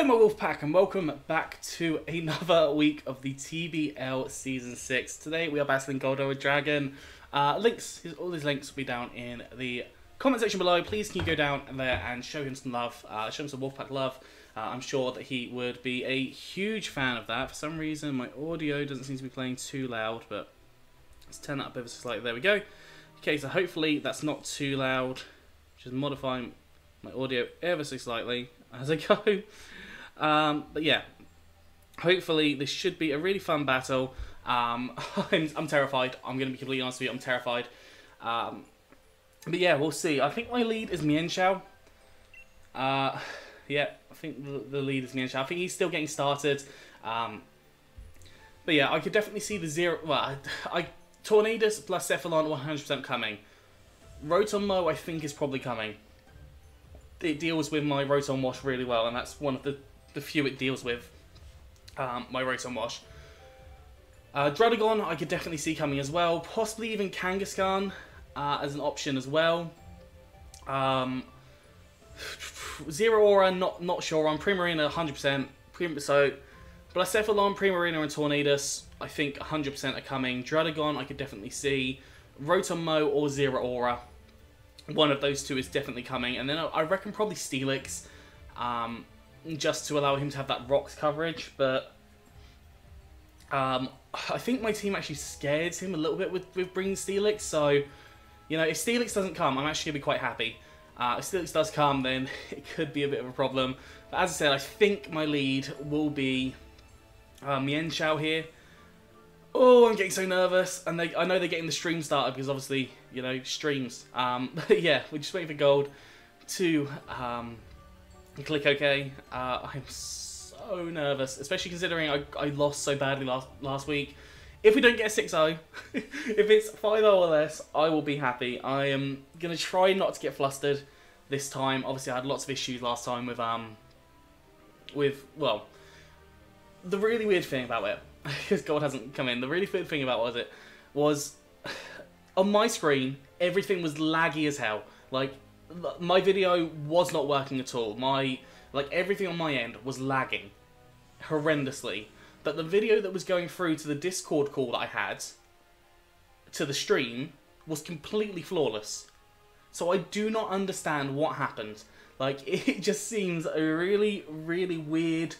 Hello, my Wolfpack, and welcome back to another week of the TBL Season 6. Today we are battling Goldo with Dragon. Uh, links, all these links will be down in the comment section below. Please can you go down there and show him some love, uh, show him some Wolfpack love. Uh, I'm sure that he would be a huge fan of that. For some reason, my audio doesn't seem to be playing too loud, but let's turn that up ever so slightly. There we go. Okay, so hopefully that's not too loud. Just modifying my audio ever so slightly as I go. Um, but yeah, hopefully this should be a really fun battle. Um, I'm, I'm, terrified. I'm going to be completely honest with you. I'm terrified. Um, but yeah, we'll see. I think my lead is Mienshao. Uh, yeah, I think the, the lead is Mienshao. I think he's still getting started. Um, but yeah, I could definitely see the zero. Well, I, I Tornadus plus Cephalon 100% coming. Rotom Mow, I think, is probably coming. It deals with my Rotom Wash really well, and that's one of the, the few it deals with, um, my Rotom Wash. Uh, I could definitely see coming as well. Possibly even Kangaskhan uh, as an option as well. Um, Zeraora, not not sure on. Primarina, 100%. Prim so, Blacephalon, Primarina, and Tornadus, I think 100% are coming. Druddigon, I could definitely see. Rotom Mow or Zeraora. One of those two is definitely coming. And then I reckon probably Steelix, um, just to allow him to have that rocks coverage. But um, I think my team actually scares him a little bit with, with bringing Steelix. So, you know, if Steelix doesn't come, I'm actually going to be quite happy. Uh, if Steelix does come, then it could be a bit of a problem. But as I said, I think my lead will be uh, Mienshao here. Oh, I'm getting so nervous. And they, I know they're getting the stream started because obviously, you know, streams. Um, but yeah, we're just waiting for gold to um, click OK. Uh, I'm so nervous, especially considering I, I lost so badly last, last week. If we don't get a 6-0, if it's 5-0 or less, I will be happy. I am going to try not to get flustered this time. Obviously, I had lots of issues last time with, um, with well, the really weird thing about it because God hasn't come in. The really weird thing about was it was on my screen everything was laggy as hell. Like my video was not working at all. My like everything on my end was lagging horrendously. But the video that was going through to the Discord call that I had to the stream was completely flawless. So I do not understand what happened. Like it just seems a really really weird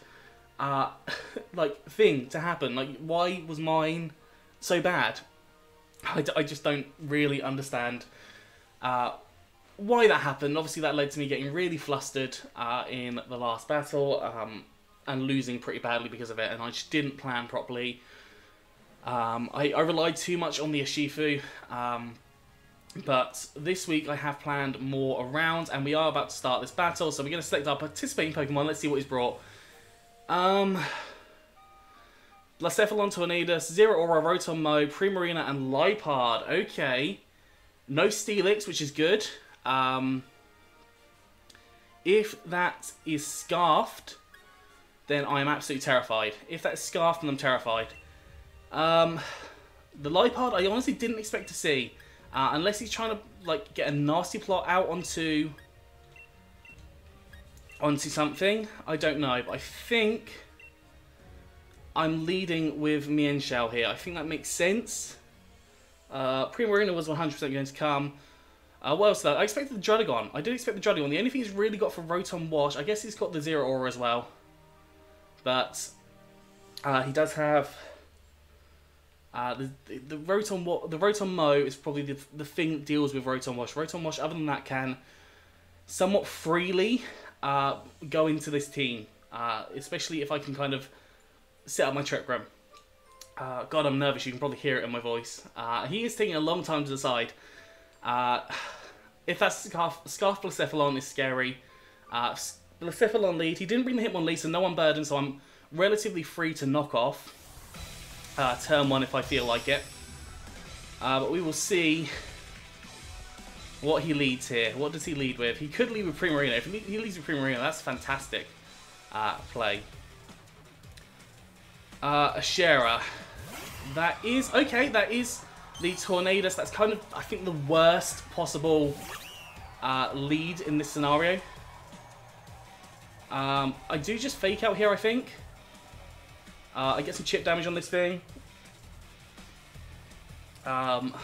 uh, like thing to happen. Like, why was mine so bad? I, I just don't really understand uh, why that happened. Obviously, that led to me getting really flustered uh, in the last battle um, and losing pretty badly because of it. And I just didn't plan properly. Um, I, I, relied too much on the Urshifu, Um, but this week I have planned more around, and we are about to start this battle. So we're going to select our participating Pokemon. Let's see what he's brought. Um, Blacephalon Tornadus, Zeraora, Rotom Mow, Primarina, and Liepard. Okay. No Steelix, which is good. Um, if that is Scarfed, then I am absolutely terrified. If that's Scarfed, then I'm terrified. Um, the Liepard, I honestly didn't expect to see. Uh, unless he's trying to like get a nasty plot out onto onto something. I don't know, but I think I'm leading with Mienshao here. I think that makes sense. Uh, Primarina was 100% going to come. Uh, what else? Though? I expected the Druddigon. I did expect the Druddigon. The only thing he's really got for Rotom Wash, I guess he's got the Zeraora as well. But uh, he does have uh, the, the, Rotom the Rotom Mow is probably the, the thing that deals with Rotom Wash. Rotom Wash, other than that, can somewhat freely uh, go into this team, uh, especially if I can kind of set up my Room. Uh, God, I'm nervous. You can probably hear it in my voice. Uh, he is taking a long time to decide. Uh, if that Scarf, Scarf Blacephalon is scary, uh, Blacephalon lead. He didn't bring the Hitmon lead, so no one burden, so I'm relatively free to knock off. Uh, turn one if I feel like it. Uh, but we will see what he leads here. What does he lead with? He could lead with Primarina. If he leads with Primarina, that's fantastic uh, play. Uh, Ashera. That is, okay, that is the Tornadus. That's kind of, I think, the worst possible uh, lead in this scenario. Um, I do just fake out here, I think. Uh, I get some chip damage on this thing. Um,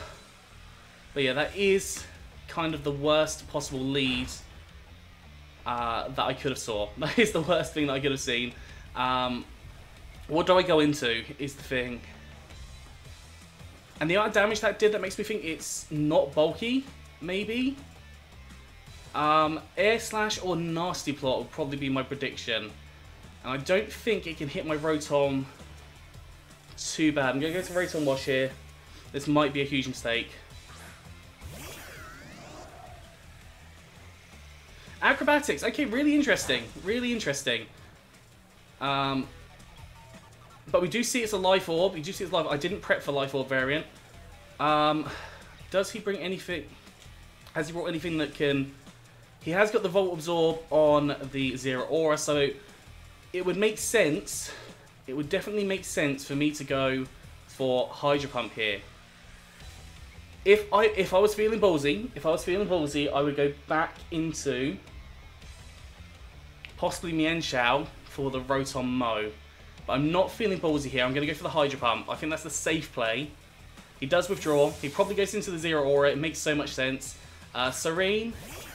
but yeah, that is kind of the worst possible lead uh, that I could have saw. That is the worst thing that I could have seen. Um, what do I go into is the thing. And the amount of damage that did, that makes me think it's not bulky, maybe. Um, air Slash or Nasty Plot will probably be my prediction. And I don't think it can hit my Rotom too bad. I'm going to go to Rotom Wash here. This might be a huge mistake. Acrobatics. Okay, really interesting. Really interesting. Um, but we do see it's a Life Orb. We do see it's Life I didn't prep for Life Orb variant. Um, does he bring anything... Has he brought anything that can... He has got the Volt Absorb on the Zeraora, so it would make sense... It would definitely make sense for me to go for Hydro Pump here. If I if I was feeling ballsy, if I was feeling ballsy, I would go back into possibly Mienshao for the Rotom Mow. But I'm not feeling ballsy here. I'm going to go for the Hydro Pump. I think that's the safe play. He does withdraw. He probably goes into the Zeraora. It makes so much sense. Uh, Serene.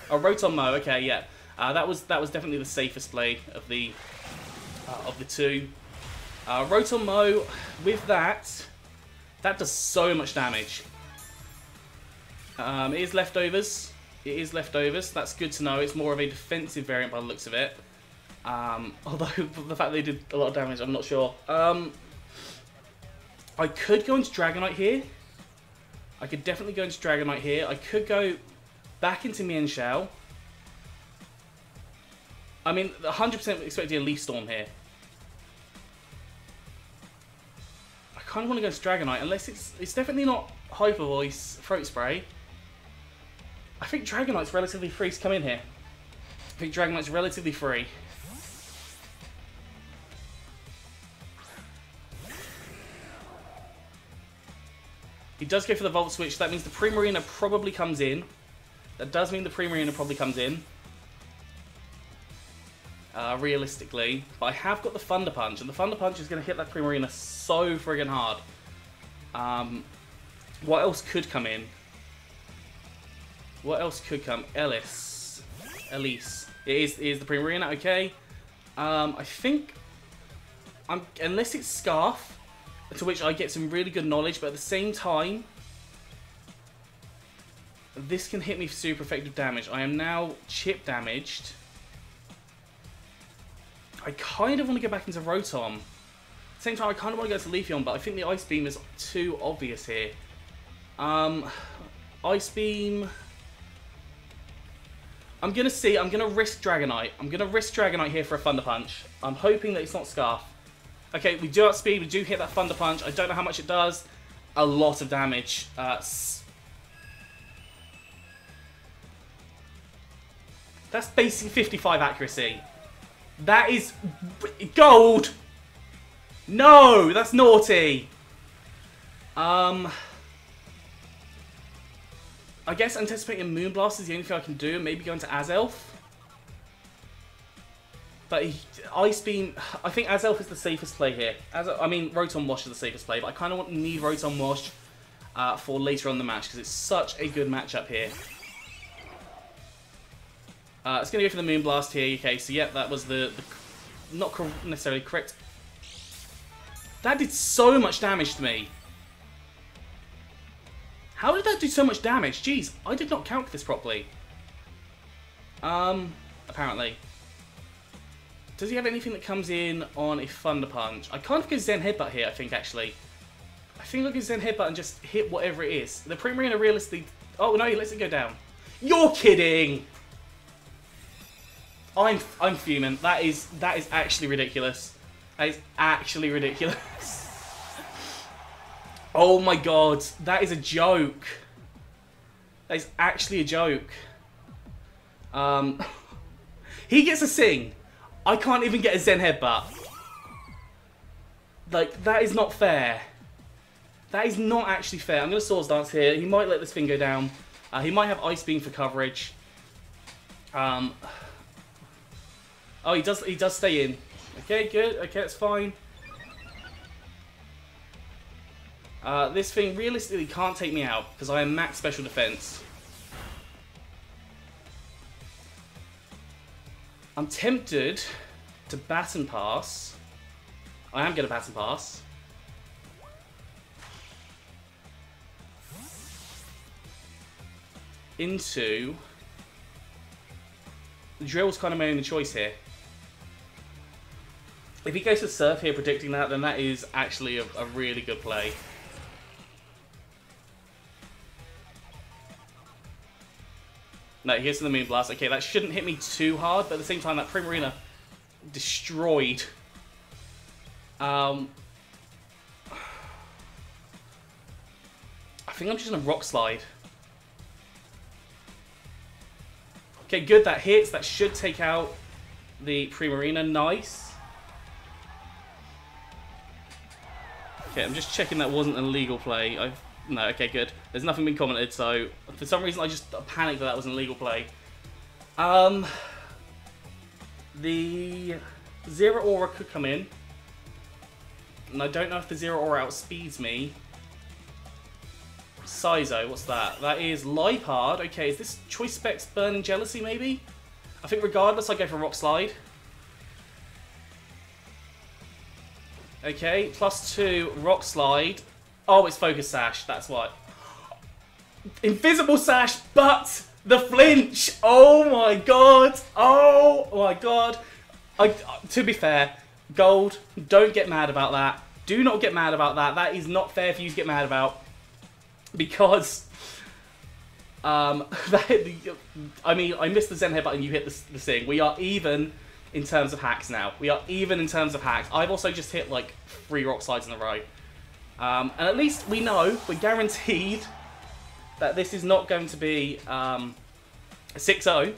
Oh, Rotom Mow. Okay, yeah. Uh, that was that was definitely the safest play of the uh, of the two. Uh, Rotom Mow with that, that does so much damage. Um, it is leftovers. It is leftovers. That's good to know. It's more of a defensive variant by the looks of it. Um, although the fact they did a lot of damage, I'm not sure. Um, I could go into Dragonite here. I could definitely go into Dragonite here. I could go back into Mienshao. I mean, 100% expecting a Leaf Storm here. I kind of want to go into Dragonite, unless it's it's definitely not Hyper Voice Throat Spray. I think Dragonite's relatively free to come in here. I think Dragonite's relatively free. He does go for the Volt Switch. That means the Primarina probably comes in. That does mean the Primarina probably comes in. Uh, realistically. But I have got the Thunder Punch, and the Thunder Punch is going to hit that Primarina so friggin' hard. Um, what else could come in? What else could come? Ellis. Elise. It is, it is the Primarina, okay. Um, I think... I'm, unless it's Scarf, to which I get some really good knowledge, but at the same time, this can hit me for super effective damage. I am now chip damaged. I kind of want to go back into Rotom. At the same time, I kind of want to go to Leafeon, but I think the Ice Beam is too obvious here. Um, Ice Beam... I'm going to see, I'm going to risk Dragonite. I'm going to risk Dragonite here for a Thunder Punch. I'm hoping that it's not Scarf. Okay, we do outspeed, we do hit that Thunder Punch. I don't know how much it does. A lot of damage. Uh, that's basically 55 accuracy. That is gold! No, that's naughty. Um... I guess anticipating Moonblast is the only thing I can do. Maybe go into Azelf. But he, Ice Beam, I think Azelf is the safest play here. As I mean, Rotom Wash is the safest play, but I kind of need Rotom Wash uh, for later on the match because it's such a good matchup here. Uh, it's going to go for the Moonblast here. Okay, so yeah, that was the, the not necessarily correct. That did so much damage to me. How did that do so much damage? Jeez, I did not count this properly. Um, apparently. Does he have anything that comes in on a Thunder Punch? I kind of go Zen Headbutt here, I think, actually. I think I'll Zen Headbutt and just hit whatever it is. The Primarina realistically... Oh, no, he lets it go down. You're kidding! I'm I'm fuming. That is that is actually ridiculous. That is actually ridiculous. Oh my god, that is a joke. That is actually a joke. Um, he gets a sing. I can't even get a Zen Headbutt. Like, that is not fair. That is not actually fair. I'm going to Swords Dance here. He might let this thing go down. Uh, he might have Ice Beam for coverage. Um, Oh, he does. He does stay in. Okay, good. Okay, that's fine. Uh, this thing realistically can't take me out because I am max special defense. I'm tempted to baton pass. I am going to baton pass. Into... The drill's kind of my only choice here. If he goes to Surf here predicting that, then that is actually a, a really good play. No, he gets to the Moon Blast. Okay, that shouldn't hit me too hard, but at the same time, that Primarina destroyed. Um, I think I'm just going to Rock Slide. Okay, good, that hits. That should take out the Primarina. Nice. Okay, I'm just checking that wasn't an illegal play. I've no, okay, good. There's nothing been commented, so for some reason I just panicked that that was an illegal play. Um, the Zeraora could come in. And I don't know if the Zeraora outspeeds me. Sizo, what's that? That is Liepard. Okay, is this Choice Specs Burning Jealousy, maybe? I think regardless, I go for Rock Slide. Okay, plus two, Rock Slide. Oh, it's Focus Sash, that's what. Invisible Sash, but the flinch! Oh my god! Oh my god! I, to be fair, Gold, don't get mad about that. Do not get mad about that. That is not fair for you to get mad about. Because... Um, that, I mean, I missed the Zen headbutt and you hit the, the thing. We are even in terms of hacks now. We are even in terms of hacks. I've also just hit like three rock slides in a row. Um, and at least we know, we're guaranteed that this is not going to be um, a 6-0.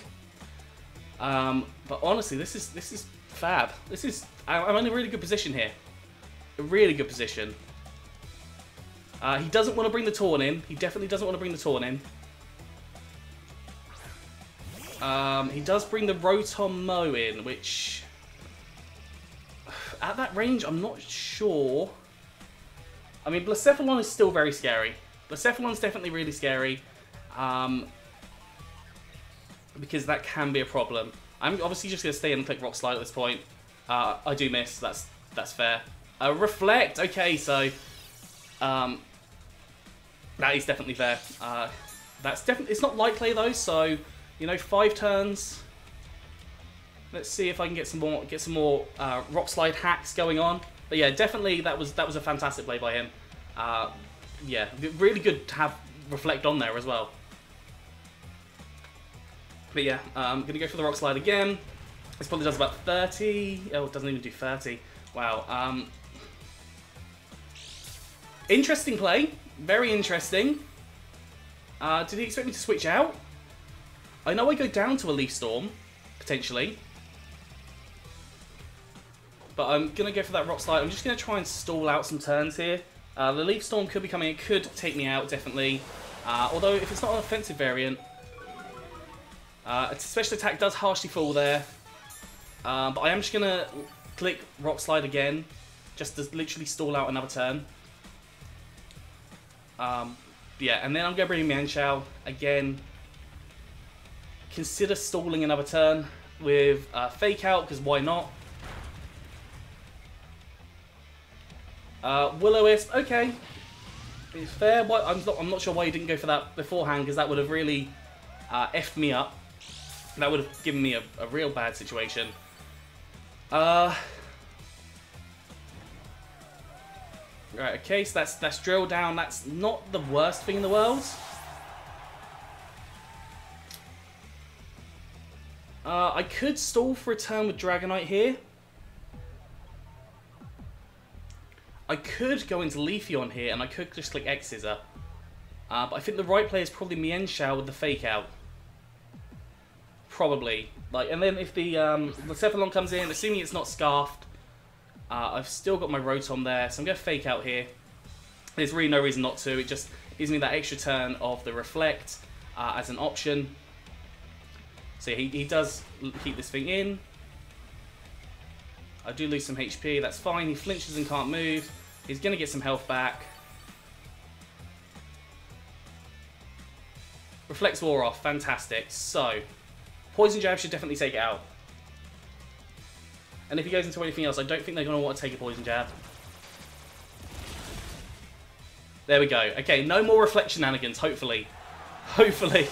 Um, but honestly, this is this is fab. This is I'm in a really good position here. A really good position. Uh, he doesn't want to bring the Torn in. He definitely doesn't want to bring the Torn in. Um, he does bring the Rotom Mow in, which... At that range, I'm not sure I mean, Blacephalon is still very scary. Blacephalon's definitely really scary. Um, because that can be a problem. I'm obviously just going to stay and click Rock Slide at this point. Uh, I do miss, that's that's fair. Uh, reflect, okay, so... Um, that is definitely fair. Uh, that's definitely... It's not likely, though, so... You know, five turns... Let's see if I can get some more get some more uh, rock slide hacks going on. But yeah, definitely that was that was a fantastic play by him. Uh, yeah, really good to have Reflect on there as well. But yeah, I'm um, going to go for the Rock Slide again. This probably does about 30. Oh, it doesn't even do 30. Wow. Um, interesting play. Very interesting. Uh, did he expect me to switch out? I know I go down to a Leaf Storm, potentially. But I'm going to go for that Rock Slide. I'm just going to try and stall out some turns here. Uh, the Leaf Storm could be coming. It could take me out, definitely. Uh, although, if it's not an offensive variant, uh, special attack does harshly fall there. Uh, but I am just going to click Rock Slide again, just to literally stall out another turn. Um, yeah, and then I'm going to bring Mienshao again. Consider stalling another turn with uh, Fake Out, because why not? Uh, okay. It's fair. I'm, not, I'm not sure why you didn't go for that beforehand, because that would have really uh, effed me up. That would have given me a, a real bad situation. Uh, right, okay, so that's, that's drill down. That's not the worst thing in the world. Uh, I could stall for a turn with Dragonite here. I could go into Leafeon here, and I could just click X Scissor. Uh, but I think the right play is probably Mienshao with the Fake Out. Probably. Like, And then if the, um, the Cephalon comes in, assuming it's not Scarfed, uh, I've still got my Rotom there, so I'm going to Fake Out here. There's really no reason not to. It just gives me that extra turn of the Reflect uh, as an option. So he, he does keep this thing in. I do lose some HP. That's fine. He flinches and can't move. He's going to get some health back. Reflects War off. Fantastic. So, Poison Jab should definitely take it out. And if he goes into anything else, I don't think they're going to want to take a Poison Jab. There we go. Okay, no more reflection shenanigans, hopefully. Hopefully.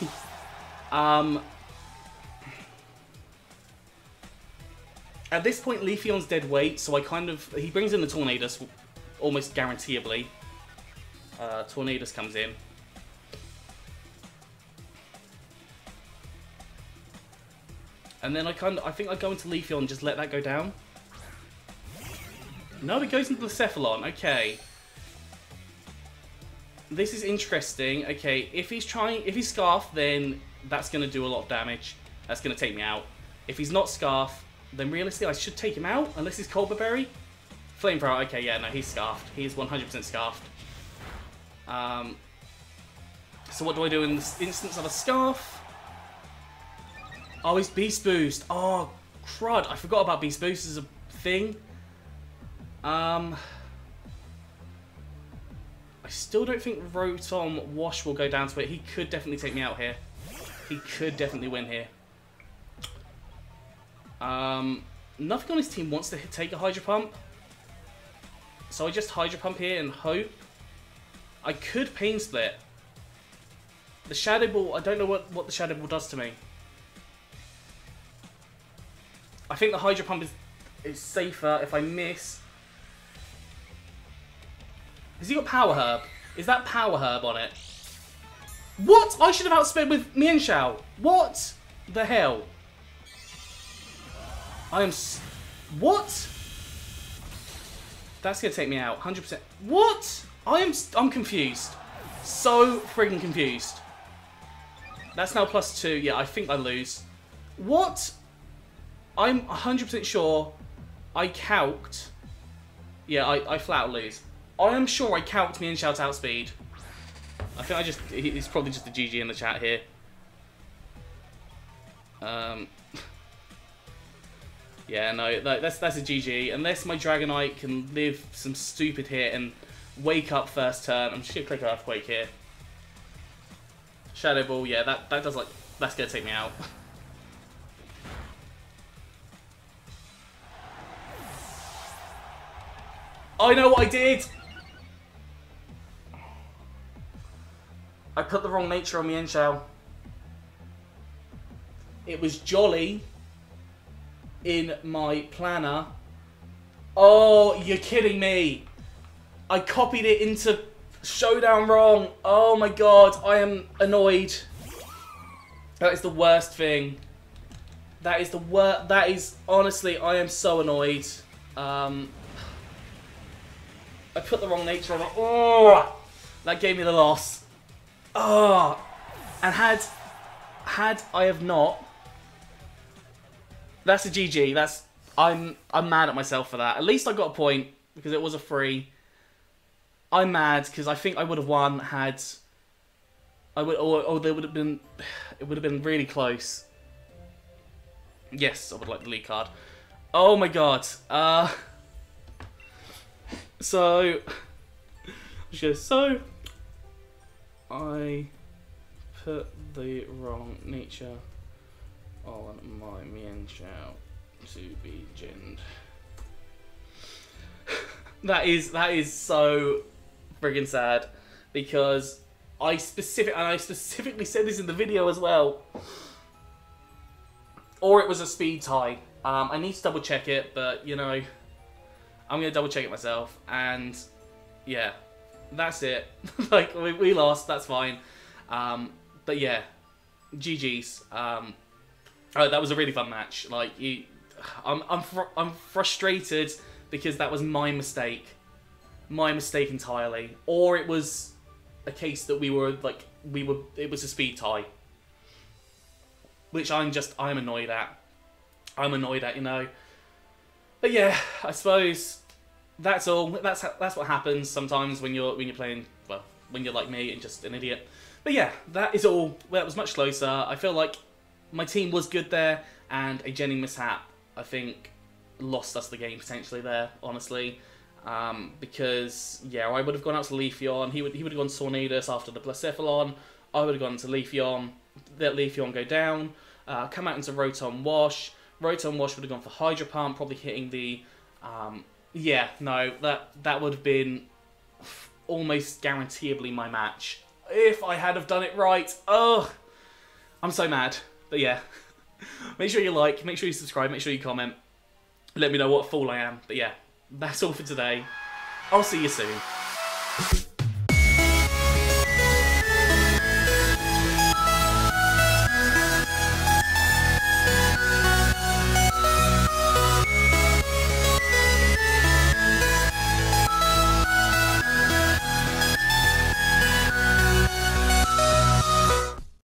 Um, at this point, Leafeon's dead weight, so I kind of... He brings in the Tornadus almost guaranteeably. Uh, Tornadus comes in. And then I kind of... I think I go into Leafeon and just let that go down. No, it goes into the Cephalon. Okay. This is interesting. Okay, if he's trying... If he's Scarf, then that's going to do a lot of damage. That's going to take me out. If he's not Scarf, then realistically I should take him out, unless he's Colbur Berry. Flamethrower, okay, yeah, no, he's Scarfed. He's 100% Scarfed. Um, so what do I do in this instance of a Scarf? Oh, he's Beast Boost. Oh, crud. I forgot about Beast Boost as a thing. Um, I still don't think Rotom Wash will go down to it. He could definitely take me out here. He could definitely win here. Um, nothing on his team wants to take a Hydro Pump. So I just Hydro Pump here and hope. I could Pain Split. The Shadow Ball, I don't know what, what the Shadow Ball does to me. I think the Hydro Pump is, is safer if I miss. Has he got Power Herb? Is that Power Herb on it? What? I should have outsped with Mienshao. What the hell? I am... what? That's going to take me out. 100%. What? I am... I'm confused. So friggin' confused. That's now plus two. Yeah, I think I lose. What? I'm 100% sure I calced... Yeah, I, I flat lose. I am sure I calced out speed. I think I just... He's probably just a GG in the chat here. Um... yeah, no, that's, that's a GG. Unless my Dragonite can live some stupid hit and wake up first turn. I'm just to click Earthquake here. Shadow Ball, yeah, that, that does like... That's going to take me out. I know what I did! I put the wrong nature on Mienshao. It was Jolly in my planner. Oh, you're kidding me. I copied it into Showdown wrong. Oh my god, I am annoyed. That is the worst thing. That is the worst. That is, honestly, I am so annoyed. Um, I put the wrong nature on it. Oh, that gave me the loss. Oh, and had had I have not, that's a GG. That's I'm I'm mad at myself for that. At least I got a point because it was a free. I'm mad because I think I would have won had I would or, or there would have been it would have been really close. Yes, I would like the lead card. Oh my god. Uh so just so I put the wrong nature my Mienshao to be ginned. that is that is so friggin' sad because I specific and I specifically said this in the video as well. Or it was a speed tie. Um, I need to double check it, but you know, I'm gonna double check it myself. And yeah, that's it. like we, we, lost. That's fine. Um, but yeah, GG's. Um, oh, that was a really fun match. Like you, I'm I'm fr I'm frustrated because that was my mistake, my mistake entirely. Or it was a case that we were like we were. It was a speed tie, which I'm just I'm annoyed at. I'm annoyed at you know. But yeah, I suppose that's all. That's that's what happens sometimes when you're when you're playing. Well, when you're like me and just an idiot. But yeah, that is all. Well, that was much closer. I feel like my team was good there, and a Jenny mishap, I think, lost us the game potentially there, honestly. Um, because yeah, I would have gone out to Leafeon. He would he would have gone Tornadus after the Blacephalon. I would have gone to Leafeon. Let Leafeon go down. Uh, come out into Rotom Wash. Rotom Wash would have gone for Hydro Pump, probably hitting the. Um, yeah, no, that that would have been almost guaranteeably my match if I had have done it right. ugh, I'm so mad. But yeah, make sure you like, make sure you subscribe, make sure you comment. Let me know what fool I am. But yeah, that's all for today. I'll see you soon.